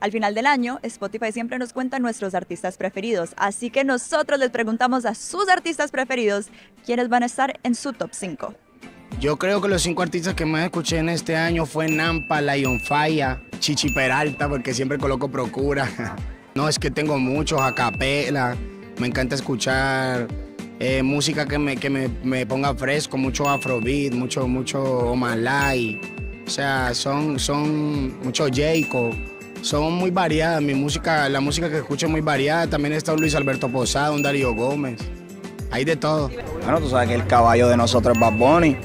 Al final del año, Spotify siempre nos cuenta nuestros artistas preferidos, así que nosotros les preguntamos a sus artistas preferidos quiénes van a estar en su top 5. Yo creo que los cinco artistas que más escuché en este año fue Nampa, Lion Fire, Chichi Peralta, porque siempre coloco Procura. No, es que tengo muchos, a capela. Me encanta escuchar eh, música que, me, que me, ponga fresco, mucho afrobeat, mucho, mucho Omalai. O sea, son, son mucho. Son muy variadas. Mi música, la música que escucho es muy variada. También está un Luis Alberto Posada, un Darío Gómez. Hay de todo. Bueno, tú sabes que el caballo de nosotros es Bad Bunny.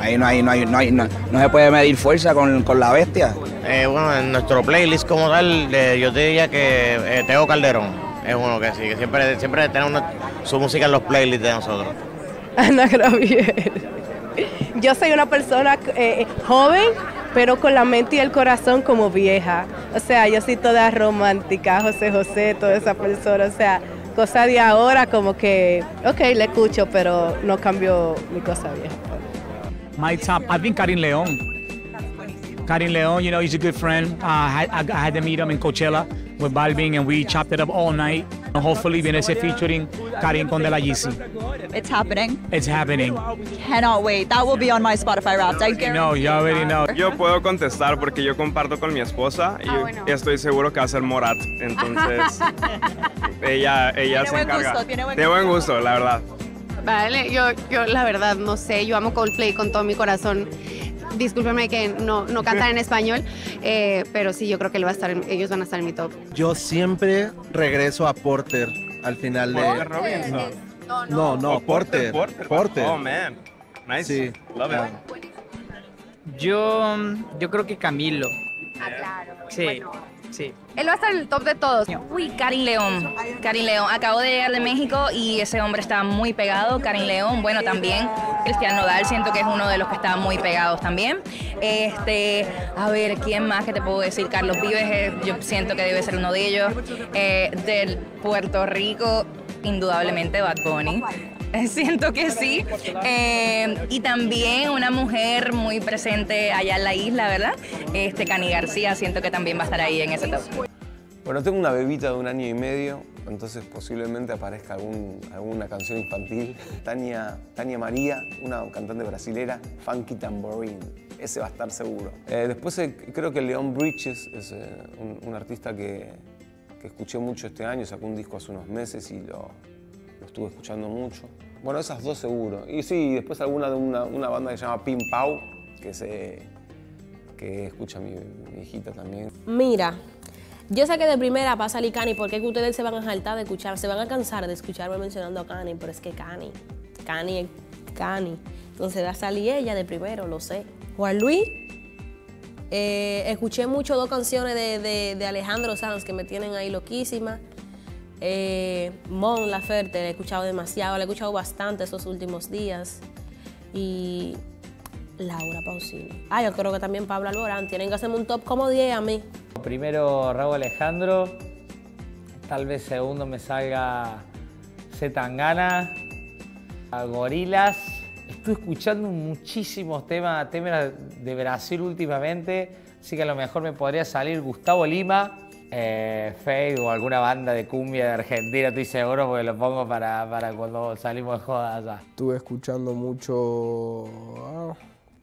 Ahí no hay, no hay, no hay, no, no se puede medir fuerza con, con la bestia. Eh, bueno, en nuestro playlist como tal, eh, yo te diría que eh, Teo Calderón es uno que sí, que siempre, siempre tenemos su música en los playlists de nosotros. Ana Gravier. Yo soy una persona eh, joven, pero con la mente y el corazón como vieja. O sea, yo soy toda romántica, José José, toda esa persona. O sea, cosa de ahora como que, ok, le escucho, pero no cambio mi cosa vieja. My top, I think Karin León. Karin León, you know, he's a good friend. Uh, I, I had to meet him in Coachella with Balvin, and we chopped it up all night. Hopefully, viene ese featuring Karin con De La Yeezy. It's happening. It's happening. Cannot wait. That will be on my Spotify Wrapped. I guarantee. No, you already know. Yo puedo contestar porque yo comparto con mi esposa y, Ah, bueno. estoy seguro que va a ser Morat. Entonces, ella, ella Tiene se buen encarga. gusto, tiene buen de buen gusto, la verdad. Vale, yo, yo la verdad no sé, yo amo Coldplay con todo mi corazón. Discúlpeme que no, no cantan en español, eh, pero sí, yo creo que él va a estar, en- ellos van a estar en mi top. Yo siempre regreso a Porter al final de... Porter Robinson. No, no, Oh, Porter. Porter. Porter. Oh, man. Nice. Sí. Love it. Yo, yo creo que Camilo. Ah, claro. Sí, sí. Él va a estar en el top de todos. Uy, Karin León. Karin León. Acabo de llegar de México y ese hombre está muy pegado. Karin León, bueno, también. Cristian Nodal, siento que es uno de los que está muy pegados también. Este, a ver, ¿quién más que te puedo decir? Carlos Vives, eh, yo siento que debe ser uno de ellos. Eh, del Puerto Rico, indudablemente Bad Bunny. Siento que sí. Eh, y también una mujer muy presente allá en la isla, ¿verdad? Este, Cani García, siento que también va a estar ahí en ese top. Bueno, tengo una bebita de un año y medio, entonces posiblemente aparezca alguna canción infantil. Tania, Tania María, una cantante brasilera, Funky Tambourine. Ese va a estar seguro. Eh, después eh, creo que Leon Bridges es eh, un, artista que, que escuché mucho este año, sacó un disco hace unos meses y lo, estuve escuchando mucho. Bueno, esas dos seguro. Y sí, después alguna de una, banda que se llama Pim Pau, que, se, que escucha mi, mi hijita también. Mira, yo sé que de primera va a salir Cani porque es que ustedes se van a saltar de escuchar, se van a cansar de escucharme mencionando a Cani, pero es que Cani, Cani es Cani. Entonces va a salir ella de primero, lo sé. Juan Luis, eh, escuché mucho dos canciones de, de- Alejandro Sanz que me tienen ahí loquísima. Eh, Mon Laferte, la he escuchado demasiado, la he escuchado bastante estos últimos días. Y Laura Pausini. Ah, yo creo que también Pablo Alborán. Tienen que hacerme un top como 10 a mí. Primero Raúl Alejandro, tal vez segundo me salga Zetangana, Gorilas. Estuve escuchando muchísimos temas, temas de Brasil últimamente, así que a lo mejor me podría salir Gustavo Lima, eh, Fade o alguna banda de cumbia de Argentina, estoy seguro porque lo pongo para, para cuando salimos de joda allá. Estuve escuchando mucho ah,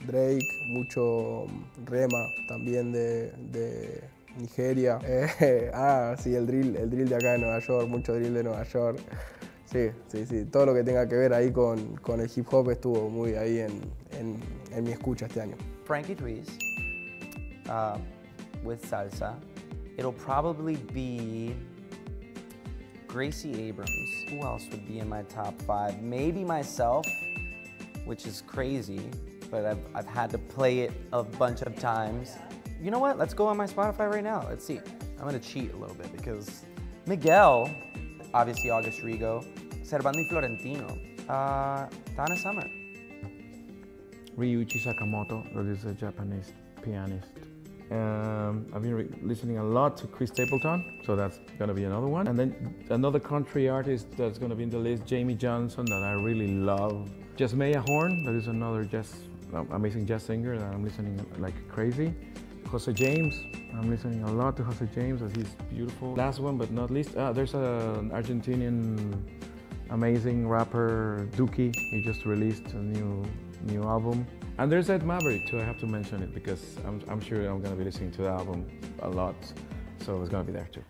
Drake, mucho Rema también de, Nigeria. Eh, ah, sí, el drill, el drill de acá de Nueva York, mucho drill de Nueva York. Sí, sí, sí. Todo lo que tenga que ver ahí con, con el hip hop estuvo muy ahí en, en- en mi escucha este año. Frankie Ruiz uh, with salsa. It'll probably be Gracie Abrams. Who else would be in my top five? Maybe myself, which is crazy, but I've, I've had to play it a bunch of times. You know what? Let's go on my Spotify right now. Let's see. I'm gonna cheat a little bit because Miguel, obviously August Rigo, Servando Florentino, uh, Donna Summer. Ryuichi Sakamoto, that is a Japanese pianist. Um, I've been listening a lot to Chris Stapleton, so that's gonna be another one. And then another country artist that's gonna be in the list, Jamie Johnson, that I really love. Jasmaya Horn, that is another jazz, amazing jazz singer that I'm listening like crazy. Jose James. I'm listening a lot to Jose James as he's beautiful. Last one but not least, uh, there's an Argentinian amazing rapper, Duki. He just released a new new album. And there's Ed Maverick too, I have to mention it because I'm, I'm sure I'm gonna be listening to the album a lot. So it's gonna be there too.